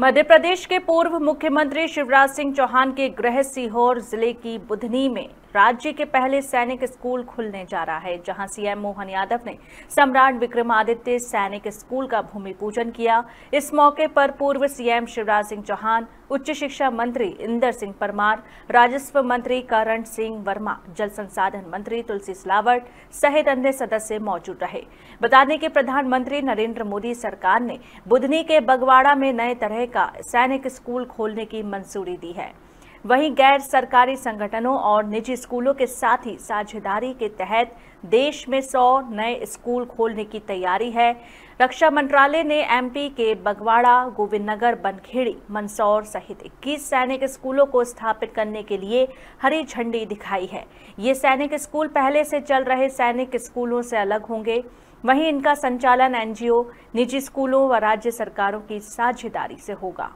मध्य प्रदेश के पूर्व मुख्यमंत्री शिवराज सिंह चौहान के गृह सीहोर ज़िले की बुधनी में राज्य के पहले सैनिक स्कूल खुलने जा रहा है, जहाँ सीएम मोहन यादव ने सम्राट विक्रमादित्य सैनिक स्कूल का भूमि पूजन किया। इस मौके पर पूर्व सीएम शिवराज सिंह चौहान, उच्च शिक्षा मंत्री इंदर सिंह परमार, राजस्व मंत्री करण सिंह वर्मा, जल संसाधन मंत्री तुलसी सिलावट सहित अन्य सदस्य मौजूद रहे। बता दें कि प्रधानमंत्री नरेंद्र मोदी सरकार ने बुधनी के बगवाड़ा में नए तरह का सैनिक स्कूल खोलने की मंजूरी दी है। वहीं गैर सरकारी संगठनों और निजी स्कूलों के साथ ही साझेदारी के तहत देश में 100 नए स्कूल खोलने की तैयारी है। रक्षा मंत्रालय ने एमपी के बगवाड़ा गोविंद नगर बनखेड़ी, मंदसौर सहित 21 सैनिक स्कूलों को स्थापित करने के लिए हरी झंडी दिखाई है। ये सैनिक स्कूल पहले से चल रहे सैनिक स्कूलों से अलग होंगे। वहीं इनका संचालन एनजीओ, निजी स्कूलों व राज्य सरकारों की साझेदारी से होगा।